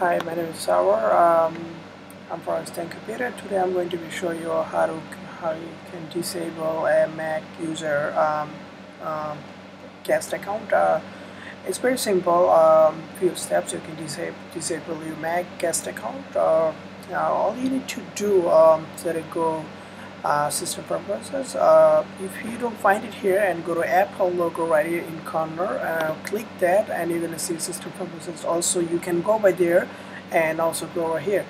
Hi, my name is Sarwar. Um, I'm from Eastern Computer. Today I'm going to be showing you how to how you can disable a Mac user um, um, guest account. Uh, it's very simple. Um, few steps you can disable disable your Mac guest account. Uh, all you need to do um, let it go system preferences uh, if you don't find it here and go to Apple logo right here in corner uh, click that and you're gonna see system preferences also you can go by there and also go over here.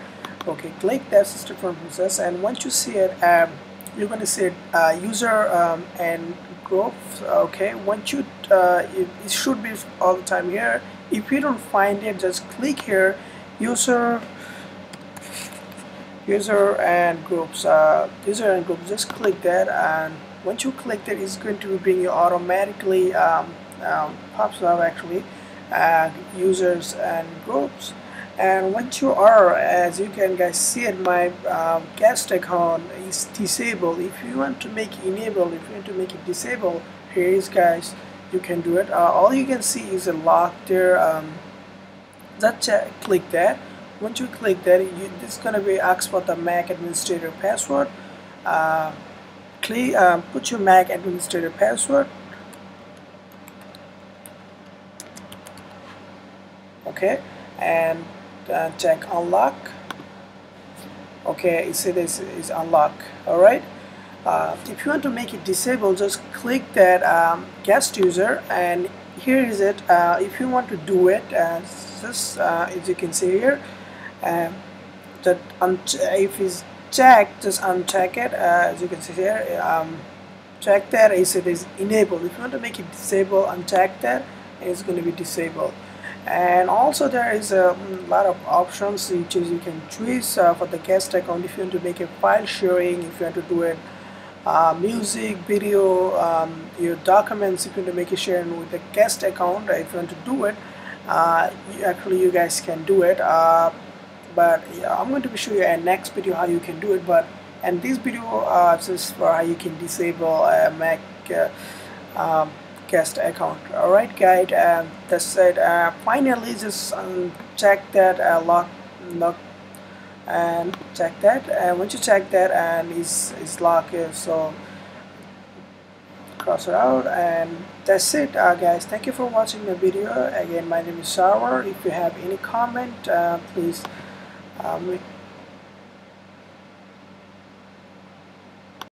Okay click that system preferences and once you see it um, you're gonna see it, uh, user um, and groups okay? Once you uh, it, it should be all the time here. If you don't find it just click here user user and groups uh, user and groups just click that and once you click that it's going to bring you automatically um, um, pops up actually uh, users and groups. And once you are as you can guys see it my uh, guest account is disabled. If you want to make it enable if you want to make it disable here is guys. You can do it. Uh, all you can see is a lock there um, just click that once you click that you, this is going to be asked for the Mac administrator password. Uh, click, uh, put your Mac administrator password. Okay and uh, check unlock. Okay it says this is unlock alright? Uh, if you want to make it disabled just click that um, guest user and here is it. Uh, if you want to do it uh, just uh, as you can see here um, that if it's checked just uncheck it uh, as you can see here um, check that is it is enabled. If you want to make it disable uncheck that it's going to be disabled. And also there is a mm, lot of options which you can choose uh, for the guest account. If you want to make a file sharing if you want to do it uh, music video um, your documents if you want to make a sharing with the guest account if you want to do it uh, you, actually you guys can do it uh, but yeah, I'm going to show you in next video how you can do it but and this video uh, just for how you can disable a Mac uh, um, guest account. Alright guys uh, that's it. Uh, finally just um, check that uh, lock lock and check that. And once you check that and it's, it's locked so cross it out and that's it uh, guys. Thank you for watching the video. Again my name is Sarwar if you have any comment uh, please um,